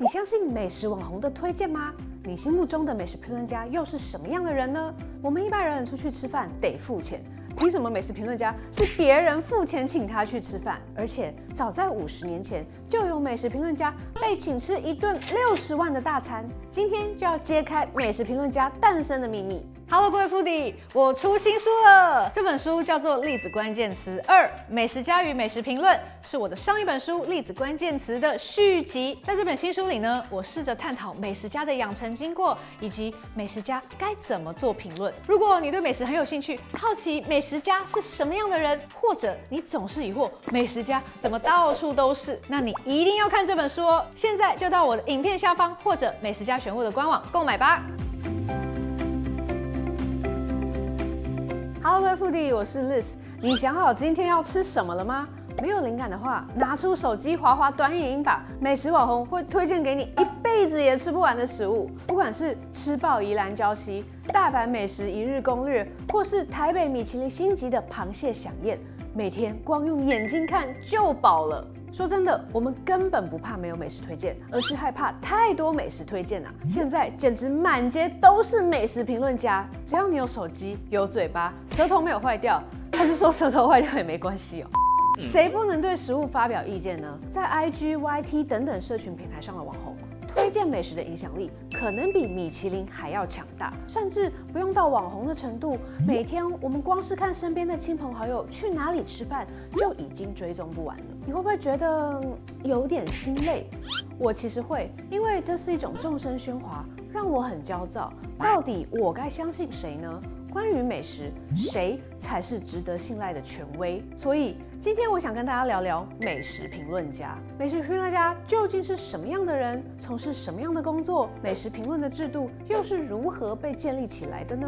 你相信美食网红的推荐吗？你心目中的美食评论家又是什么样的人呢？我们一般人出去吃饭得付钱，凭什么美食评论家是别人付钱请他去吃饭？而且早在五十年前就有美食评论家被请吃一顿六十万的大餐，今天就要揭开美食评论家诞生的秘密。Hello，各位富迪我出新书了。这本书叫做《例子关键词二：美食家与美食评论》，是我的上一本书《例子关键词》的续集。在这本新书里呢，我试着探讨美食家的养成经过，以及美食家该怎么做评论。如果你对美食很有兴趣，好奇美食家是什么样的人，或者你总是疑惑美食家怎么到处都是，那你一定要看这本书哦。现在就到我的影片下方或者美食家选物的官网购买吧。Hello，各位腹地，我是 Liz。你想好今天要吃什么了吗？没有灵感的话，拿出手机滑滑短影音吧。美食网红会推荐给你一辈子也吃不完的食物，不管是吃爆宜兰礁溪、大阪美食一日攻略，或是台北米其林星级的螃蟹飨宴，每天光用眼睛看就饱了。说真的，我们根本不怕没有美食推荐，而是害怕太多美食推荐啊！现在简直满街都是美食评论家，只要你有手机、有嘴巴、舌头没有坏掉，还是说舌头坏掉也没关系哦。谁不能对食物发表意见呢？在 IG、YT 等等社群平台上的网红。推荐美食的影响力可能比米其林还要强大，甚至不用到网红的程度。每天我们光是看身边的亲朋好友去哪里吃饭，就已经追踪不完了。你会不会觉得有点心累？我其实会，因为这是一种众生喧哗，让我很焦躁。到底我该相信谁呢？关于美食，谁才是值得信赖的权威？所以今天我想跟大家聊聊美食评论家。美食评论家究竟是什么样的人？从事什么样的工作？美食评论的制度又是如何被建立起来的呢？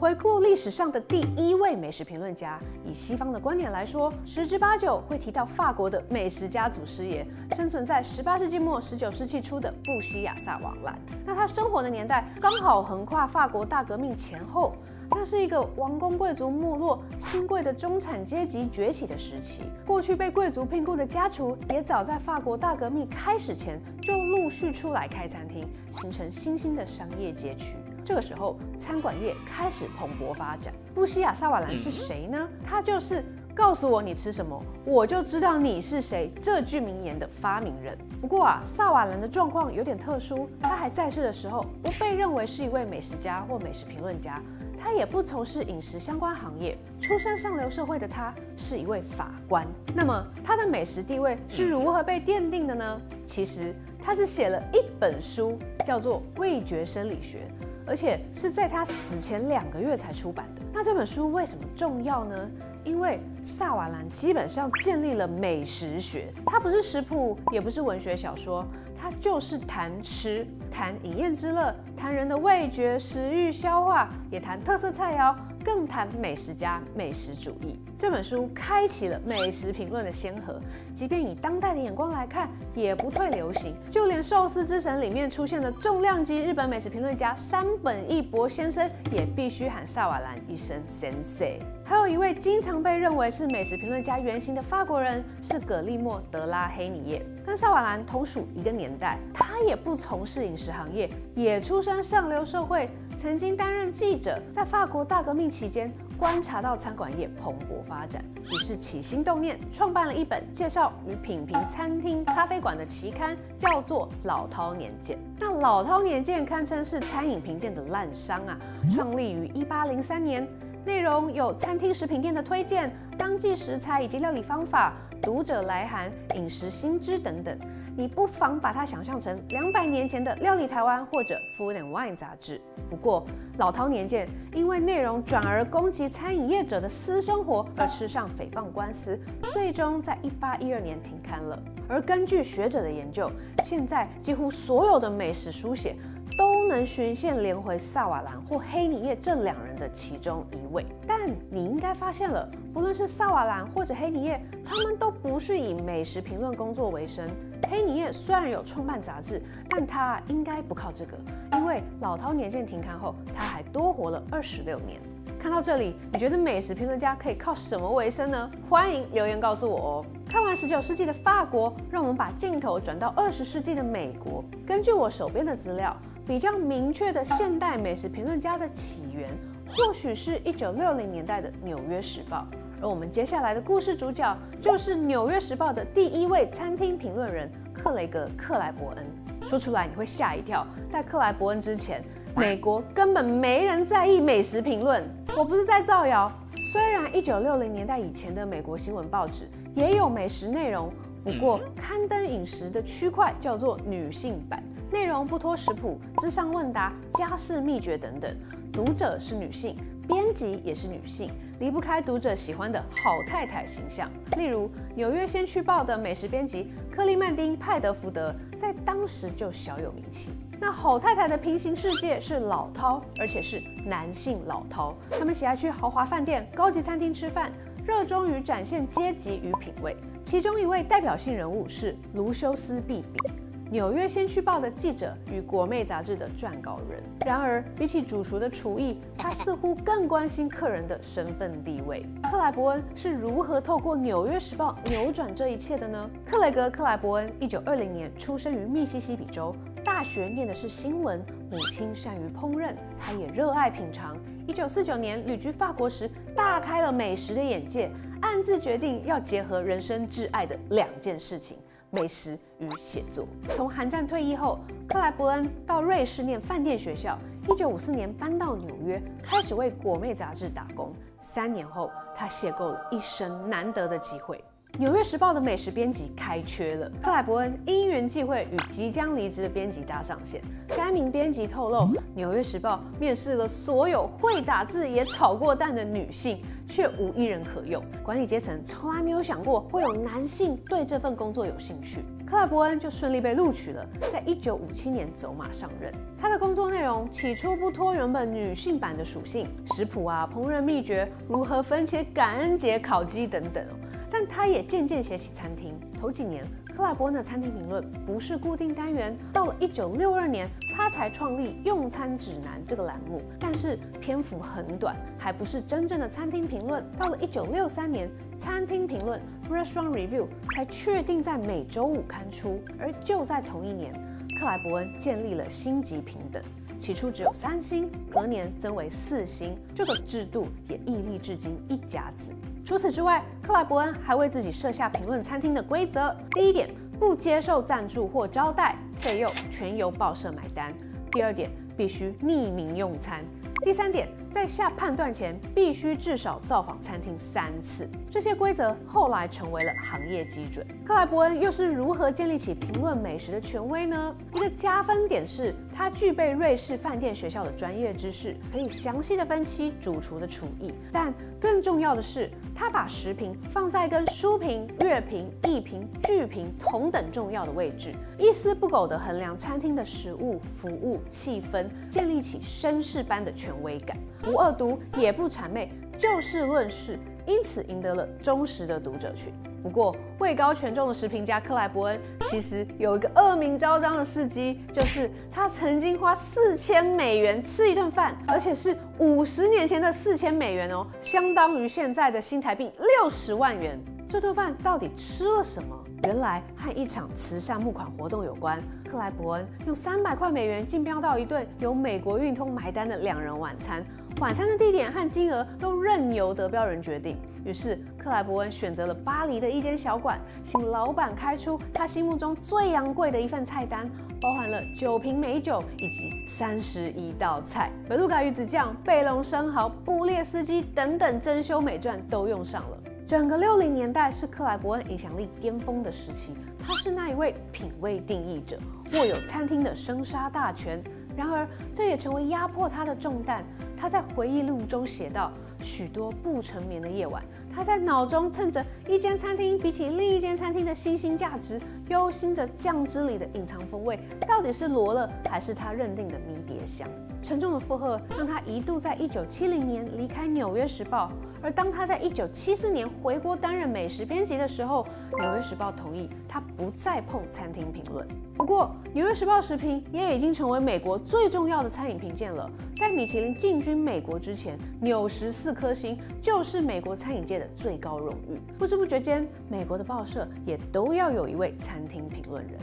回顾历史上的第一位美食评论家，以西方的观点来说，十之八九会提到法国的美食家祖师爷，生存在十八世纪末、十九世纪初的布西亚萨王兰。那他生活的年代刚好横跨法国大革命前后，那是一个王公贵族没落、新贵的中产阶级崛起的时期。过去被贵族聘雇的家厨，也早在法国大革命开始前就陆续出来开餐厅，形成新兴的商业街区。这个时候，餐馆业开始蓬勃发展。布西亚萨瓦兰是谁呢？他就是告诉我你吃什么，我就知道你是谁这句名言的发明人。不过啊，萨瓦兰的状况有点特殊，他还在世的时候不被认为是一位美食家或美食评论家，他也不从事饮食相关行业。出身上流社会的他是一位法官。那么他的美食地位是如何被奠定的呢？其实他只写了一本书，叫做《味觉生理学》。而且是在他死前两个月才出版的。那这本书为什么重要呢？因为萨瓦兰基本上建立了美食学，它不是食谱，也不是文学小说，它就是谈吃，谈饮宴之乐，谈人的味觉、食欲、消化，也谈特色菜肴。更谈美食家、美食主义。这本书开启了美食评论的先河，即便以当代的眼光来看，也不退流行。就连《寿司之神》里面出现的重量级日本美食评论家山本一博先生，也必须喊萨瓦兰一声 Sensei。还有一位经常被认为是美食评论家原型的法国人，是葛利莫·德拉黑尼耶，跟萨瓦兰同属一个年代。他也不从事饮食行业，也出身上流社会。曾经担任记者，在法国大革命期间观察到餐馆业蓬勃发展，于是起心动念创办了一本介绍与品评餐厅、咖啡馆的期刊，叫做《老饕年鉴》。那《老饕年鉴》堪称是餐饮评鉴的烂商啊！创立于一八零三年，内容有餐厅食品店的推荐、当季食材以及料理方法、读者来函、饮食新知等等。你不妨把它想象成两百年前的《料理台湾》或者《Food and Wine》杂志。不过，老饕年鉴因为内容转而攻击餐饮业者的私生活而吃上诽谤官司，最终在一八一二年停刊了。而根据学者的研究，现在几乎所有的美食书写。都能巡线连回萨瓦兰或黑尼叶这两人的其中一位，但你应该发现了，不论是萨瓦兰或者黑尼叶，他们都不是以美食评论工作为生。黑尼叶虽然有创办杂志，但他应该不靠这个，因为老饕年限停刊后，他还多活了二十六年。看到这里，你觉得美食评论家可以靠什么为生呢？欢迎留言告诉我哦。看完十九世纪的法国，让我们把镜头转到二十世纪的美国。根据我手边的资料，比较明确的现代美食评论家的起源，或许是一九六零年代的《纽约时报》。而我们接下来的故事主角，就是《纽约时报》的第一位餐厅评论人克雷格·克莱伯恩。说出来你会吓一跳，在克莱伯恩之前，美国根本没人在意美食评论。我不是在造谣，虽然一九六零年代以前的美国新闻报纸也有美食内容，不过刊登饮食的区块叫做女性版，内容不脱食谱、自上问答、家事秘诀等等，读者是女性。编辑也是女性，离不开读者喜欢的好太太形象。例如《纽约先驱报》的美食编辑克利曼丁·派德福德，在当时就小有名气。那好太太的平行世界是老饕，而且是男性老饕，他们喜爱去豪华饭店、高级餐厅吃饭，热衷于展现阶级与品味。其中一位代表性人物是卢修斯·毕比。《纽约先驱报》的记者与《国妹》杂志的撰稿人。然而，比起主厨的厨艺，他似乎更关心客人的身份地位。克莱伯恩是如何透过《纽约时报》扭转这一切的呢？克雷格·克莱伯恩，一九二零年出生于密西西比州，大学念的是新闻。母亲善于烹饪，他也热爱品尝。一九四九年旅居法国时，大开了美食的眼界，暗自决定要结合人生挚爱的两件事情。美食与写作。从韩战退役后，克莱伯恩到瑞士念饭店学校。一九五四年搬到纽约，开始为《果妹》杂志打工。三年后，他邂逅了一生难得的机会。《纽约时报》的美食编辑开缺了，克莱伯恩因缘际会与即将离职的编辑搭上线。该名编辑透露，《纽约时报》面试了所有会打字也炒过蛋的女性，却无一人可用。管理阶层从来没有想过会有男性对这份工作有兴趣。克莱伯恩就顺利被录取了，在一九五七年走马上任。他的工作内容起初不脱原本女性版的属性，食谱啊、烹饪秘诀、如何分切感恩节烤鸡等等。但他也渐渐写起餐厅。头几年，克莱伯恩的餐厅评论不是固定单元。到了一九六二年，他才创立《用餐指南》这个栏目，但是篇幅很短，还不是真正的餐厅评论。到了一九六三年，《餐厅评论》（Restaurant Review） 才确定在每周五刊出。而就在同一年，克莱伯恩建立了星级平等。起初只有三星，隔年增为四星，这个制度也屹立至今一甲子。除此之外，克莱伯恩还为自己设下评论餐厅的规则：第一点，不接受赞助或招待，费用全由报社买单；第二点，必须匿名用餐。第三点，在下判断前必须至少造访餐厅三次。这些规则后来成为了行业基准。克莱伯恩又是如何建立起评论美食的权威呢？一个加分点是他具备瑞士饭店学校的专业知识，可以详细的分析主厨的厨艺。但更重要的是，他把食评放在跟书评、乐评、艺评、剧评同等重要的位置，一丝不苟地衡量餐厅的食物、服务、气氛，建立起绅士般的权。权威感，不恶毒也不谄媚，就事论事，因此赢得了忠实的读者群。不过，位高权重的食评家克莱伯恩其实有一个恶名昭彰的事迹，就是他曾经花四千美元吃一顿饭，而且是五十年前的四千美元哦，相当于现在的新台币六十万元。这顿饭到底吃了什么？原来和一场慈善募款活动有关。克莱伯恩用三百块美元竞标到一顿由美国运通买单的两人晚餐，晚餐的地点和金额都任由得标人决定。于是克莱伯恩选择了巴黎的一间小馆，请老板开出他心目中最昂贵的一份菜单，包含了九瓶美酒以及三十一道菜，贝鲁嘎鱼子酱、贝隆生蚝、布列斯基等等珍馐美馔都用上了。整个六零年代是克莱伯恩影响力巅峰的时期，他是那一位品味定义者，握有餐厅的生杀大权。然而，这也成为压迫他的重担。他在回忆录中写道：许多不成眠的夜晚，他在脑中趁着一间餐厅比起另一间餐厅的新兴价值，忧心着酱汁里的隐藏风味到底是罗勒还是他认定的迷迭香。沉重的负荷让他一度在1970年离开《纽约时报》。而当他在一九七四年回国担任美食编辑的时候，《纽约时报》同意他不再碰餐厅评论。不过，《纽约时报》食评也已经成为美国最重要的餐饮评鉴了。在米其林进军美国之前，纽十四颗星就是美国餐饮界的最高荣誉。不知不觉间，美国的报社也都要有一位餐厅评论人。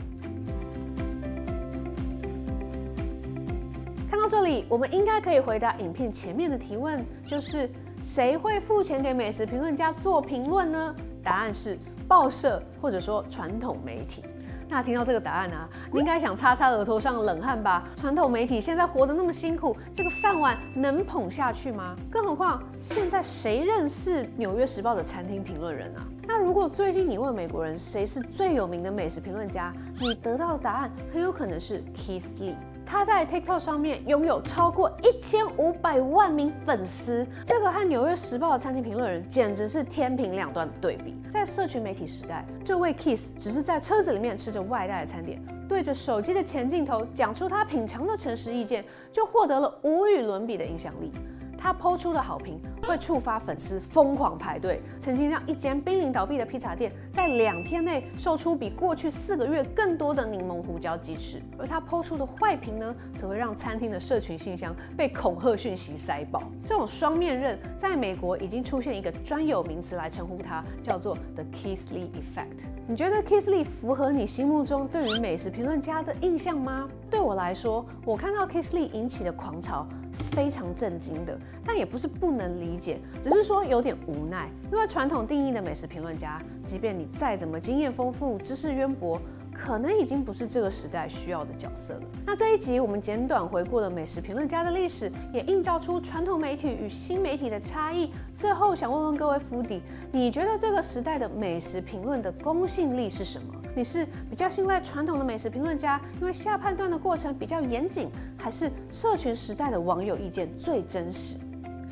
看到这里，我们应该可以回答影片前面的提问，就是谁会付钱给美食评论家做评论呢？答案是报社，或者说传统媒体。那听到这个答案啊，你应该想擦擦额头上冷汗吧？传统媒体现在活得那么辛苦，这个饭碗能捧下去吗？更何况现在谁认识《纽约时报》的餐厅评论人啊？那如果最近你问美国人谁是最有名的美食评论家，你得到的答案很有可能是 Keith Lee。他在 TikTok 上面拥有超过一千五百万名粉丝，这个和《纽约时报》的餐厅评论人简直是天平两端的对比。在社群媒体时代，这位 Kiss 只是在车子里面吃着外带的餐点，对着手机的前镜头讲出他品尝的诚实意见，就获得了无与伦比的影响力。他抛出的好评会触发粉丝疯狂排队，曾经让一间濒临倒闭的披萨店在两天内售出比过去四个月更多的柠檬胡椒鸡翅。而他抛出的坏评呢，则会让餐厅的社群信箱被恐吓讯息塞爆。这种双面刃在美国已经出现一个专有名词来称呼它，叫做 The Keith Lee Effect。你觉得 Keith Lee 符合你心目中对于美食评论家的印象吗？对我来说，我看到 Keith Lee 引起的狂潮。是非常震惊的，但也不是不能理解，只是说有点无奈。因为传统定义的美食评论家，即便你再怎么经验丰富、知识渊博，可能已经不是这个时代需要的角色了。那这一集我们简短回顾了美食评论家的历史，也映照出传统媒体与新媒体的差异。最后想问问各位府邸，你觉得这个时代的美食评论的公信力是什么？你是比较信赖传统的美食评论家，因为下判断的过程比较严谨，还是社群时代的网友意见最真实？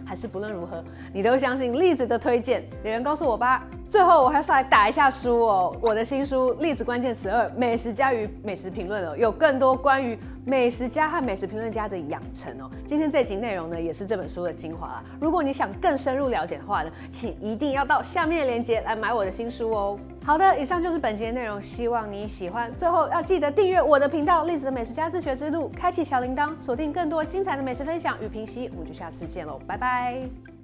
还是不论如何，你都相信栗子的推荐？留言告诉我吧。最后，我还是来打一下书哦，我的新书《栗子关键词二：美食家与美食评论》哦，有更多关于美食家和美食评论家的养成哦。今天这集内容呢，也是这本书的精华。如果你想更深入了解的话呢，请一定要到下面的链接来买我的新书哦。好的，以上就是本节内容，希望你喜欢。最后要记得订阅我的频道《栗子的美食家自学之路》，开启小铃铛，锁定更多精彩的美食分享与评析。我们就下次见喽，拜拜。